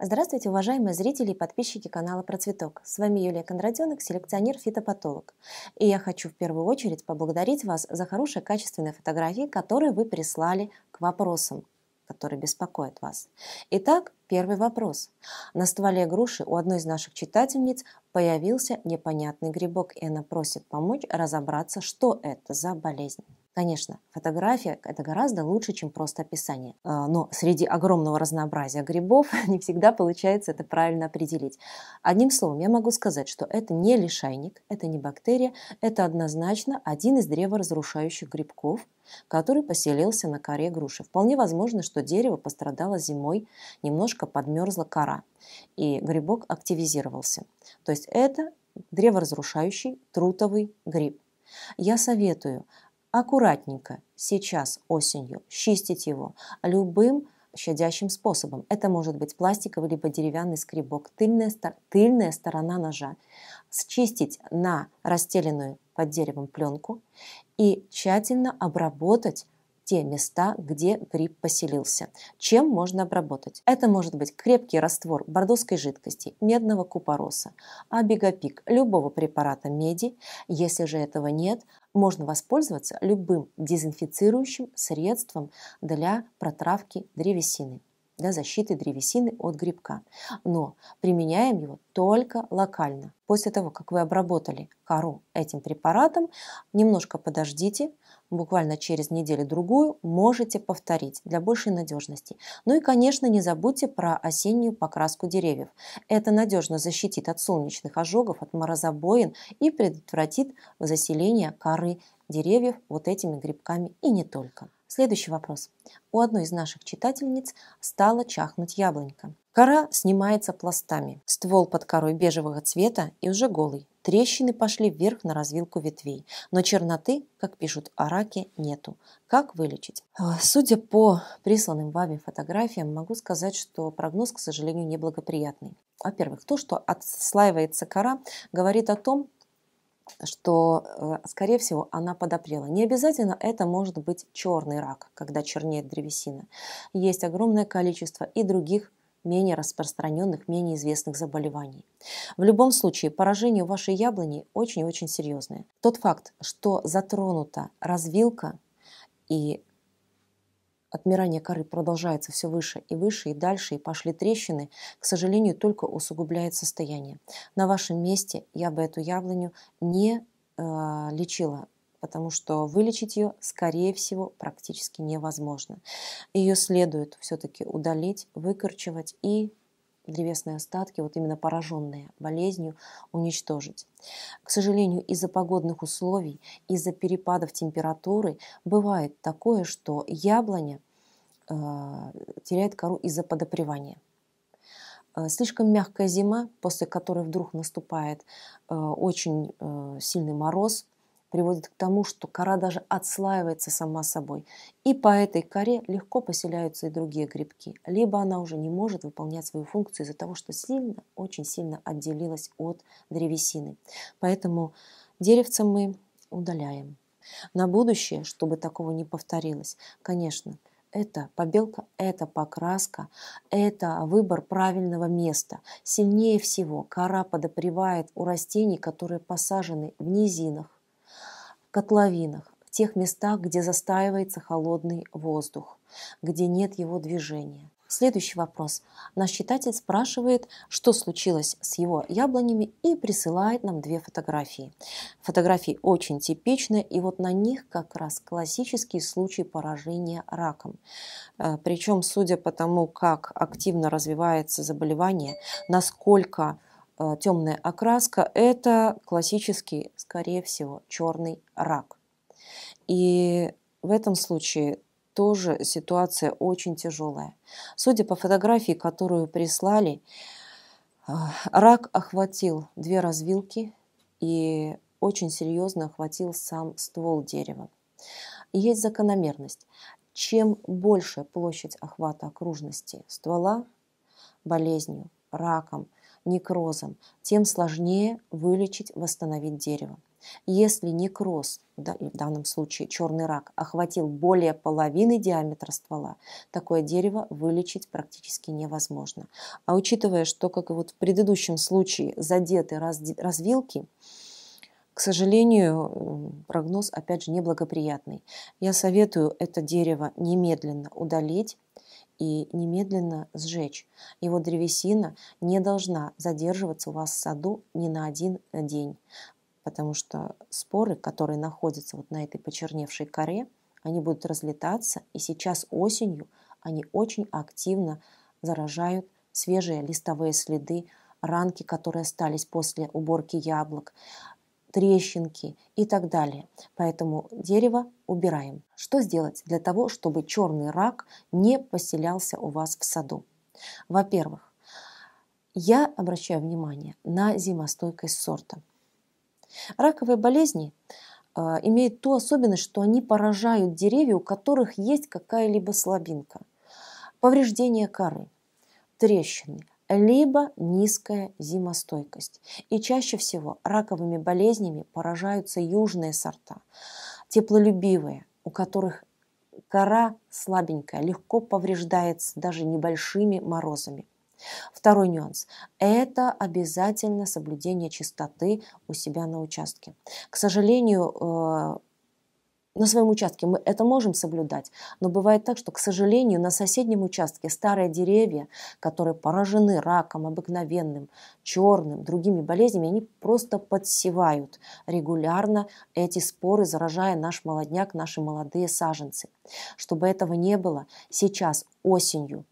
Здравствуйте, уважаемые зрители и подписчики канала Процветок. С вами Юлия Кондратенок, селекционер-фитопатолог. И я хочу в первую очередь поблагодарить вас за хорошие качественные фотографии, которые вы прислали к вопросам, которые беспокоят вас. Итак, первый вопрос. На стволе груши у одной из наших читательниц появился непонятный грибок, и она просит помочь разобраться, что это за болезнь. Конечно, фотография – это гораздо лучше, чем просто описание. А, но среди огромного разнообразия грибов не всегда получается это правильно определить. Одним словом, я могу сказать, что это не лишайник, это не бактерия, это однозначно один из древоразрушающих грибков, который поселился на коре груши. Вполне возможно, что дерево пострадало зимой, немножко подмерзла кора, и грибок активизировался. То есть это древоразрушающий трутовый гриб. Я советую аккуратненько сейчас осенью чистить его любым щадящим способом. Это может быть пластиковый либо деревянный скребок, тыльная, тыльная сторона ножа. Счистить на расстеленную под деревом пленку и тщательно обработать те места, где гриб поселился. Чем можно обработать? Это может быть крепкий раствор бордоской жидкости, медного купороса, абигопик, любого препарата меди. Если же этого нет, можно воспользоваться любым дезинфицирующим средством для протравки древесины для защиты древесины от грибка. Но применяем его только локально. После того, как вы обработали кору этим препаратом, немножко подождите, буквально через неделю-другую можете повторить для большей надежности. Ну и, конечно, не забудьте про осеннюю покраску деревьев. Это надежно защитит от солнечных ожогов, от морозобоин и предотвратит заселение коры деревьев вот этими грибками и не только. Следующий вопрос. У одной из наших читательниц стала чахнуть яблонька. Кора снимается пластами. Ствол под корой бежевого цвета и уже голый. Трещины пошли вверх на развилку ветвей, но черноты, как пишут о раке, нету. Как вылечить? А, судя по присланным вами фотографиям, могу сказать, что прогноз, к сожалению, неблагоприятный. Во-первых, то, что отслаивается кора, говорит о том, что, э, скорее всего, она подопрела. Не обязательно это может быть черный рак, когда чернеет древесина. Есть огромное количество и других менее распространенных, менее известных заболеваний. В любом случае, поражение вашей яблони очень-очень серьезное. Тот факт, что затронута развилка и отмирание коры продолжается все выше и выше и дальше, и пошли трещины, к сожалению, только усугубляет состояние. На вашем месте я бы эту яблоню не э, лечила потому что вылечить ее, скорее всего, практически невозможно. Ее следует все-таки удалить, выкорчевать и древесные остатки, вот именно пораженные болезнью, уничтожить. К сожалению, из-за погодных условий, из-за перепадов температуры бывает такое, что яблоня э, теряет кору из-за подопревания. Э, слишком мягкая зима, после которой вдруг наступает э, очень э, сильный мороз – приводит к тому, что кора даже отслаивается сама собой. И по этой коре легко поселяются и другие грибки. Либо она уже не может выполнять свою функцию из-за того, что сильно, очень сильно отделилась от древесины. Поэтому деревца мы удаляем. На будущее, чтобы такого не повторилось, конечно, это побелка, это покраска, это выбор правильного места. Сильнее всего кора подопревает у растений, которые посажены в низинах, котловинах, в тех местах, где застаивается холодный воздух, где нет его движения. Следующий вопрос. Наш читатель спрашивает, что случилось с его яблонями и присылает нам две фотографии. Фотографии очень типичны, и вот на них как раз классический случай поражения раком. Э, Причем, судя по тому, как активно развивается заболевание, насколько темная окраска – это классический, скорее всего, черный рак. И в этом случае тоже ситуация очень тяжелая. Судя по фотографии, которую прислали, э, рак охватил две развилки и очень серьезно охватил сам ствол дерева. есть закономерность. Чем больше площадь охвата окружности ствола болезнью, раком – некрозом, тем сложнее вылечить, восстановить дерево. Если некроз, в данном случае черный рак, охватил более половины диаметра ствола, такое дерево вылечить практически невозможно. А учитывая, что, как и вот в предыдущем случае, задеты развилки, к сожалению, прогноз, опять же, неблагоприятный. Я советую это дерево немедленно удалить и немедленно сжечь. Его древесина не должна задерживаться у вас в саду ни на один день потому что споры, которые находятся вот на этой почерневшей коре, они будут разлетаться, и сейчас осенью они очень активно заражают свежие листовые следы, ранки, которые остались после уборки яблок, трещинки и так далее. Поэтому дерево убираем. Что сделать для того, чтобы черный рак не поселялся у вас в саду? Во-первых, я обращаю внимание на зимостойкость сорта. Раковые болезни а, имеют ту особенность, что они поражают деревья, у которых есть какая-либо слабинка. Повреждение коры, трещины, либо низкая зимостойкость. И чаще всего раковыми болезнями поражаются южные сорта, теплолюбивые, у которых кора слабенькая, легко повреждается даже небольшими морозами. Второй нюанс – это обязательно соблюдение чистоты у себя на участке. К сожалению, э, на своем участке мы это можем соблюдать, но бывает так, что, к сожалению, на соседнем участке старые деревья, которые поражены раком обыкновенным, черным, другими болезнями, они просто подсевают регулярно эти споры, заражая наш молодняк, наши молодые саженцы. Чтобы этого не было, сейчас осенью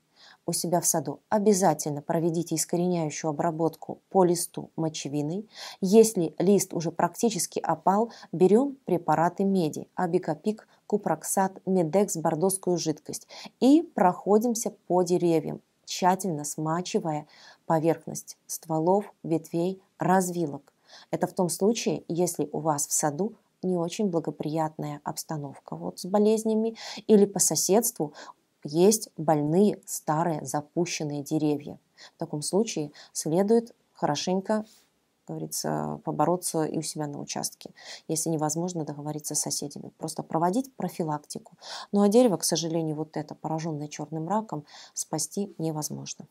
у себя в саду, обязательно проведите искореняющую обработку по листу мочевиной. Если лист уже практически опал, берем препараты меди, абикопик, купроксат, медекс, бордоскую жидкость и проходимся по деревьям, тщательно смачивая поверхность стволов, ветвей, развилок. Это в том случае, если у вас в саду не очень благоприятная обстановка вот с болезнями или по соседству есть больные старые запущенные деревья. В таком случае следует хорошенько говорится, побороться и у себя на участке, если невозможно договориться с соседями. Просто проводить профилактику. Ну а дерево, к сожалению, вот это, пораженное черным раком, спасти невозможно.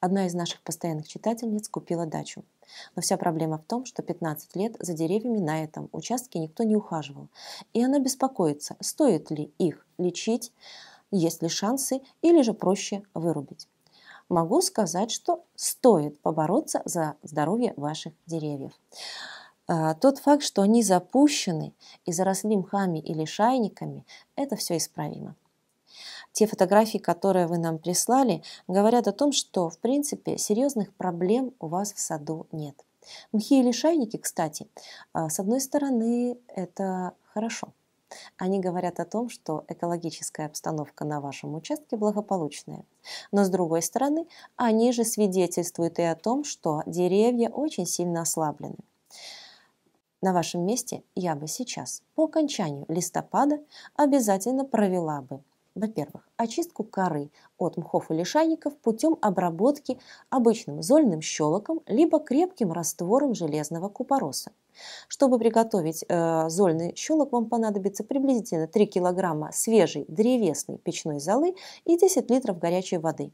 Одна из наших постоянных читательниц купила дачу. Но вся проблема в том, что 15 лет за деревьями на этом участке никто не ухаживал. И она беспокоится, стоит ли их лечить, есть ли шансы или же проще вырубить. Могу сказать, что стоит побороться за здоровье ваших деревьев. А, тот факт, что они запущены и заросли мхами или шайниками, это все исправимо. Те фотографии, которые вы нам прислали, говорят о том, что, в принципе, серьезных проблем у вас в саду нет. Мхи или шайники, кстати, а, с одной стороны, это хорошо – они говорят о том, что экологическая обстановка на вашем участке благополучная. Но с другой стороны, они же свидетельствуют и о том, что деревья очень сильно ослаблены. На вашем месте я бы сейчас, по окончанию листопада, обязательно провела бы во-первых, очистку коры от мхов и лишайников путем обработки обычным зольным щелоком либо крепким раствором железного купороса. Чтобы приготовить э, зольный щелок, вам понадобится приблизительно 3 кг свежей древесной печной золы и 10 литров горячей воды.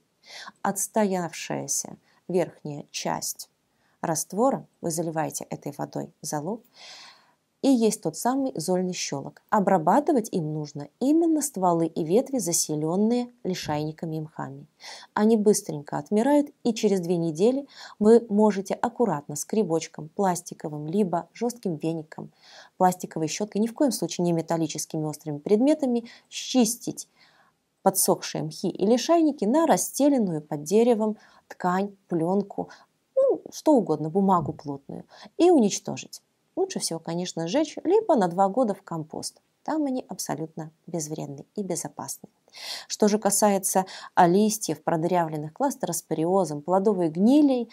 Отстоявшаяся верхняя часть раствора, вы заливаете этой водой золу, и есть тот самый зольный щелок. Обрабатывать им нужно именно стволы и ветви, заселенные лишайниками и мхами. Они быстренько отмирают, и через две недели вы можете аккуратно скребочком пластиковым, либо жестким веником, пластиковой щеткой, ни в коем случае не металлическими острыми предметами, счистить подсохшие мхи и лишайники на расстеленную под деревом ткань, пленку, ну, что угодно, бумагу плотную, и уничтожить. Лучше всего, конечно, сжечь, либо на два года в компост. Там они абсолютно безвредны и безопасны. Что же касается листьев, продырявленных кластероспориозом, плодовой гнилей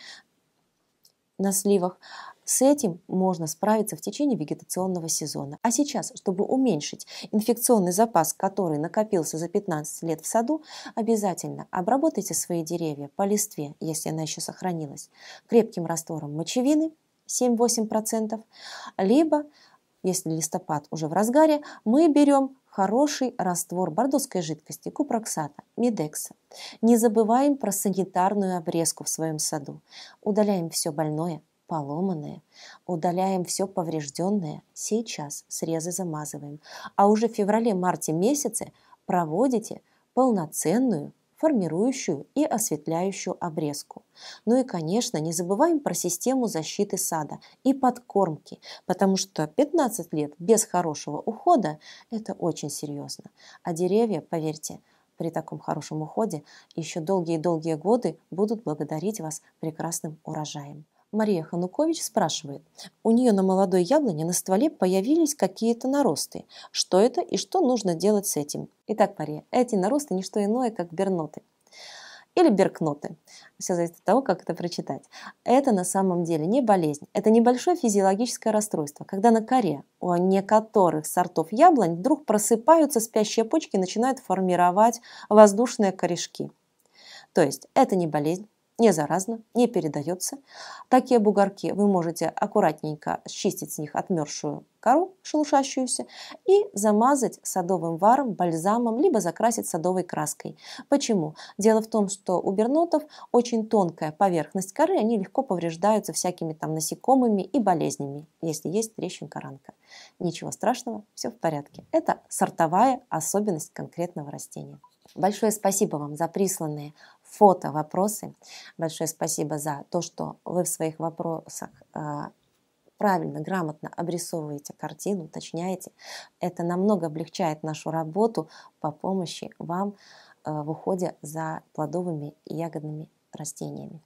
на сливах, с этим можно справиться в течение вегетационного сезона. А сейчас, чтобы уменьшить инфекционный запас, который накопился за 15 лет в саду, обязательно обработайте свои деревья по листве, если она еще сохранилась, крепким раствором мочевины 7-8%, либо, если листопад уже в разгаре, мы берем хороший раствор бордоской жидкости, купроксата, медекса. Не забываем про санитарную обрезку в своем саду. Удаляем все больное, поломанное, удаляем все поврежденное, сейчас срезы замазываем. А уже в феврале-марте месяце проводите полноценную формирующую и осветляющую обрезку. Ну и, конечно, не забываем про систему защиты сада и подкормки, потому что 15 лет без хорошего ухода – это очень серьезно. А деревья, поверьте, при таком хорошем уходе еще долгие-долгие годы будут благодарить вас прекрасным урожаем. Мария Ханукович спрашивает, у нее на молодой яблоне на стволе появились какие-то наросты. Что это и что нужно делать с этим? Итак, Мария, эти наросты не что иное, как берноты или беркноты. Все зависит от того, как это прочитать. Это на самом деле не болезнь. Это небольшое физиологическое расстройство, когда на коре у некоторых сортов яблонь вдруг просыпаются спящие почки и начинают формировать воздушные корешки. То есть это не болезнь, не заразно, не передается. Такие бугорки вы можете аккуратненько счистить с них отмерзшую кору шелушащуюся и замазать садовым варом, бальзамом, либо закрасить садовой краской. Почему? Дело в том, что у бернотов очень тонкая поверхность коры, они легко повреждаются всякими там насекомыми и болезнями, если есть трещинка-ранка. Ничего страшного, все в порядке. Это сортовая особенность конкретного растения. Большое спасибо вам за присланные фото вопросы. Большое спасибо за то, что вы в своих вопросах а, правильно, грамотно обрисовываете картину, уточняете. Это намного облегчает нашу работу по помощи вам а, в уходе за плодовыми и ягодными растениями.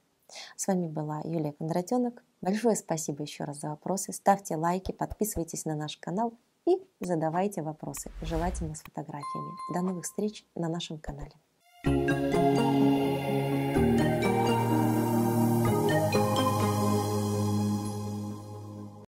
С вами была Юлия Кондратенок. Большое спасибо еще раз за вопросы. Ставьте лайки, подписывайтесь на наш канал и задавайте вопросы, желательно с фотографиями. До новых встреч на нашем канале.